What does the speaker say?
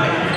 Right.